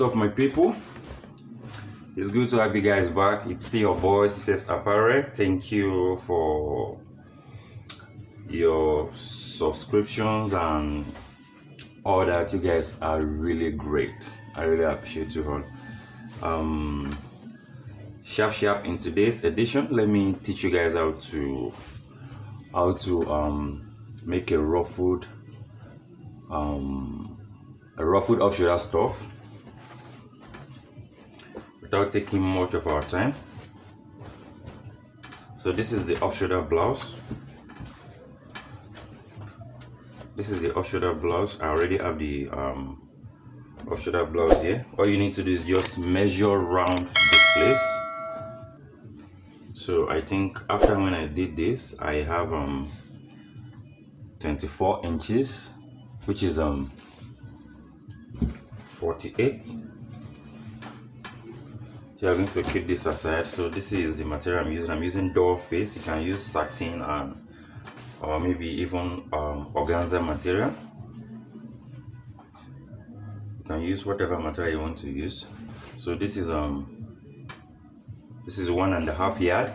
what's up my people? It's good to have you guys back. It's your boy Cisse's apparel thank you for your subscriptions and all that. You guys are really great. I really appreciate you all. Um sharp sharp in today's edition. Let me teach you guys how to how to um make a ruffle um a ruffled off shoulder stuff without taking much of our time. So this is the off shoulder blouse. This is the off shoulder blouse. I already have the um off shoulder blouse here. All you need to do is just measure around this place. So i think after when i did this i have um 24 inches which is um 48 so you're going to keep this aside. So this is the material i'm using. I'm using door face. You can use satin and or maybe even um, organza material. You can use whatever material you want to use. So this is um this is one and a half yard.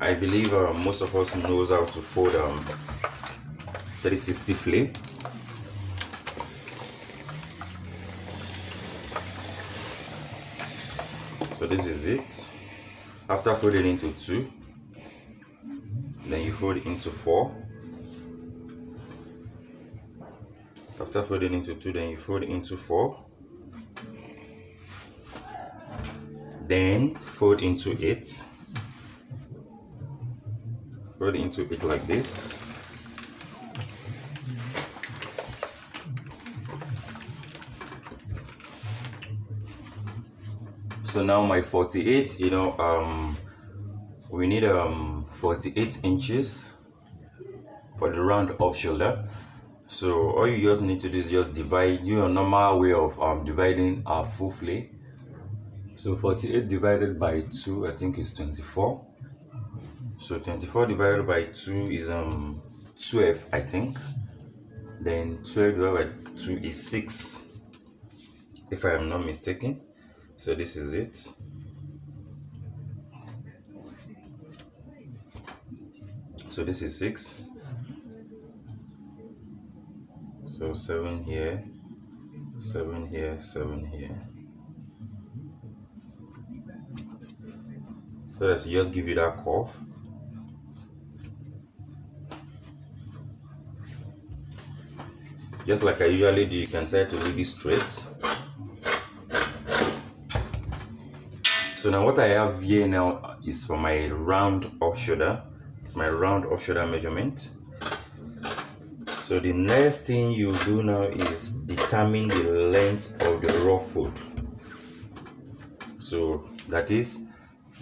I believe uh, most of us knows how to fold um, 360 flare so this is it. After folding into two then you fold into four. After folding into two then you fold into four. Then fold into eight. Fold into it like this so now my 48 you know um we need um 48 inches for the round off shoulder. So all you just need to do is just divide your normal way of um dividing our full flare. So 48 divided by 2 i think is 24 so 24 divided by 2 is um 12 i think. Then 12 divided by 2 is 6 if i am not mistaken so this is it. So this is 6 so 7 here 7 here 7 here. So that just give you that curve. Just like I usually do you can try to leave it straight so now what I have here now is for my round off shoulder. It's my round off shoulder measurement. So the next thing you do now is determine the length of the ruffle so that is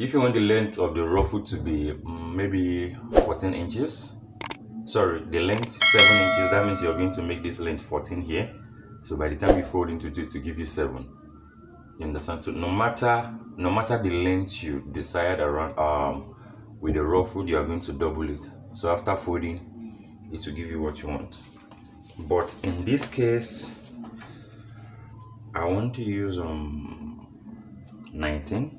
if you want the length of the ruffle to be maybe 14 inches sorry the length 7 inches that means you're going to make this length 14 here. So by the time you fold into two to give you 7 you understand? So no matter no matter the length you decide around um with the ruffle, you are going to double it. So after folding it will give you what you want. But in this case i want to use um 19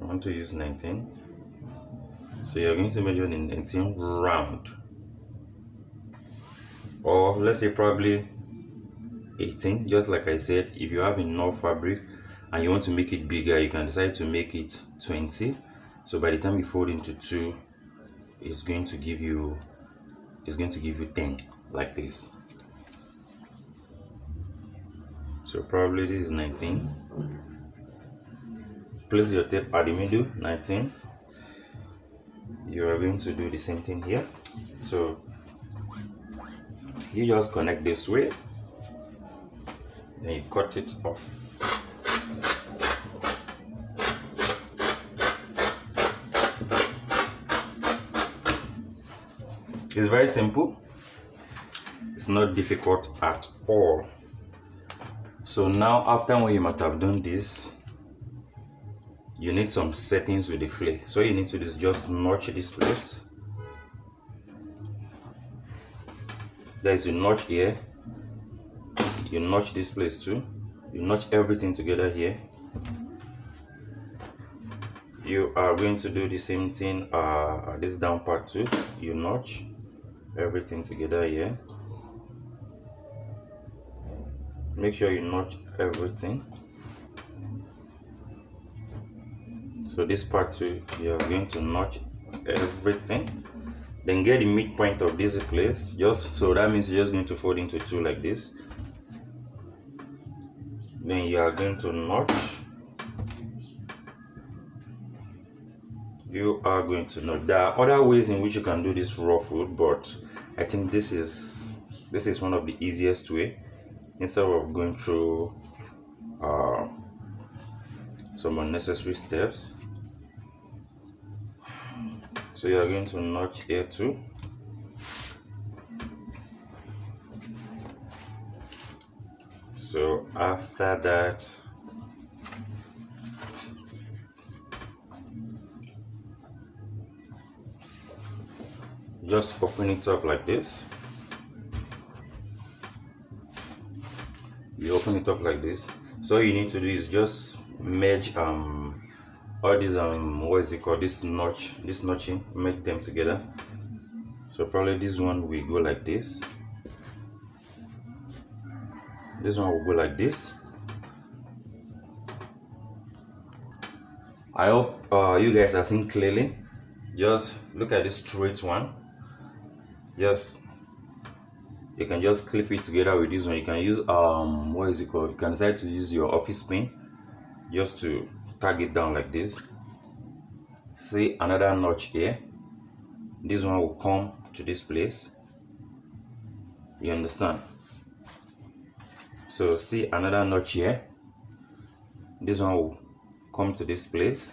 I want to use 19 so you're going to measure the 19 round or let's say probably 18 just like I said if you have enough fabric and you want to make it bigger you can decide to make it 20 so by the time you fold into two it's going to give you it's going to give you 10 like this. So probably this is 19 place your tape at the middle 19 you are going to do the same thing here. So you just connect this way. Then you cut it off. It's very simple. It's not difficult at all. So now after when you might have done this you need some settings with the flare so you need to just notch this place there is a notch here. You notch this place too. You notch everything together here. You are going to do the same thing uh this down part too. You notch everything together here. Make sure you notch everything. So this part too you are going to notch everything then get the midpoint of this place just so that means you're just going to fold into two like this. Then you are going to notch. You are going to notch. There are other ways in which you can do this ruffled but i think this is this is one of the easiest way. Instead of going through uh, some unnecessary steps so you are going to notch here too. So after that just open it up like this. You open it up like this. So you need to do is just merge um all these um what is it called? This notch this notching make them together. So probably this one will go like this. This one will go like this. I hope uh, you guys are seeing clearly. Just look at this straight one. Just you can just clip it together with this one. You can use um what is it called? You can decide to use your office pin just to tag it down like this. See another notch here. This one will come to this place. You understand? So see another notch here. This one will come to this place.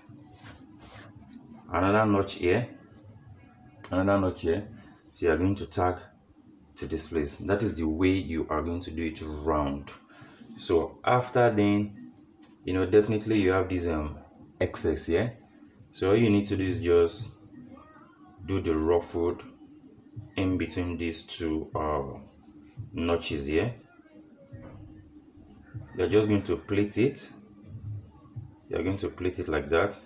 Another notch here. Another notch here. So you are going to tag to this place. That is the way you are going to do it round. So after then you know definitely you have this um excess here so all you need to do is just do the ruffled in between these two uh, notches here you're just going to plait it. You're going to plait it like that.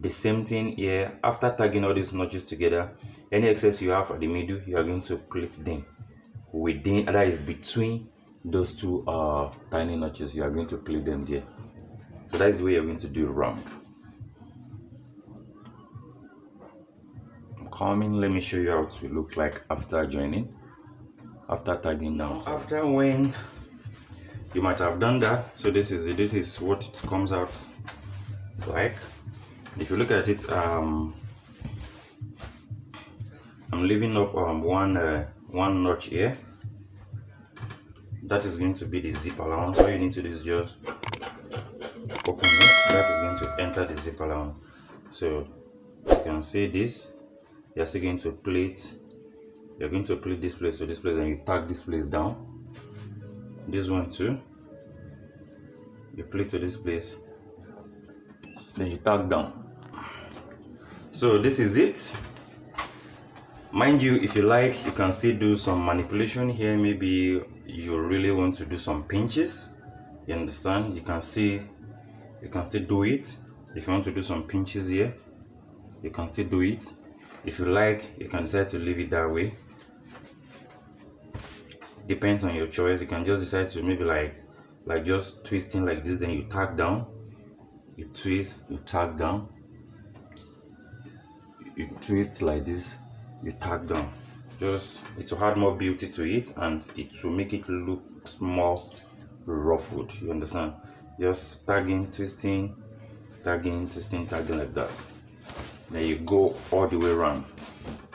The same thing here. After tagging all these notches together any excess you have at the middle you are going to plait them within that is between those two uh tiny notches. You are going to plait them there so that's the way you're going to do round. I'm coming, let me show you how to look like after joining, after tagging down. So after when you might have done that, so this is this is what it comes out like. If you look at it, um, I'm leaving up um, one uh, one notch here. That is going to be the zip allowance. All you need to do is just open it that is going to enter the zip allowance so you can see this. You're still going to plait you're going to plait this place to this place and you tag this place down. This one too. You plait to this place then you tag down. So this is it. Mind you if you like you can still do some manipulation here. Maybe you really want to do some pinches. You understand? You can see you can still do it. If you want to do some pinches here you can still do it. If you like you can decide to leave it that way. Depends on your choice. You can just decide to maybe like like just twisting like this then you tag down. You twist you tag down. You twist like this you tag down. Just it will add more beauty to it and it will make it look more ruffled you understand just tagging twisting tagging twisting tagging like that. Then you go all the way around.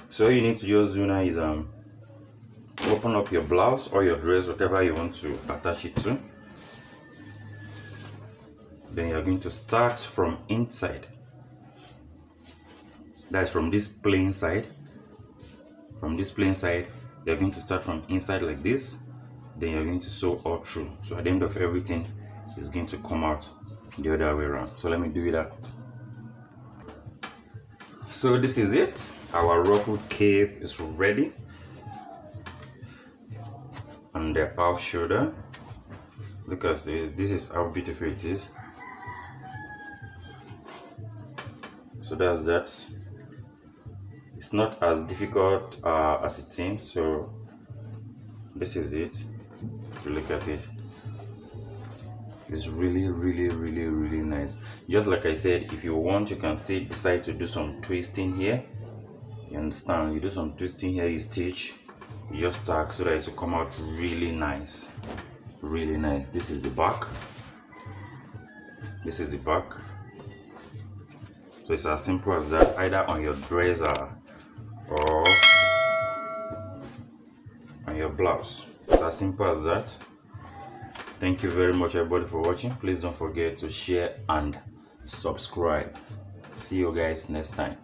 So all you need to just do now is um open up your blouse or your dress whatever you want to attach it to. Then you're going to start from inside. That's from this plain side. From this plain side you're going to start from inside like this. Then you're going to sew all through. So at the end of everything is going to come out the other way around. So let me do that so this is it. Our ruffled cape is ready. On the half shoulder. Look at this. This is how beautiful it is. So that's that. It's not as difficult uh, as it seems. So this is it. Look at it it's really really really really nice. Just like i said if you want you can still decide to do some twisting here. You understand? You do some twisting here you stitch you just tack so that it will come out really nice. Really nice. This is the back. This is the back. So it's as simple as that either on your dresser or on your blouse. It's as simple as that thank you very much everybody for watching. Please don't forget to share and subscribe. See you guys next time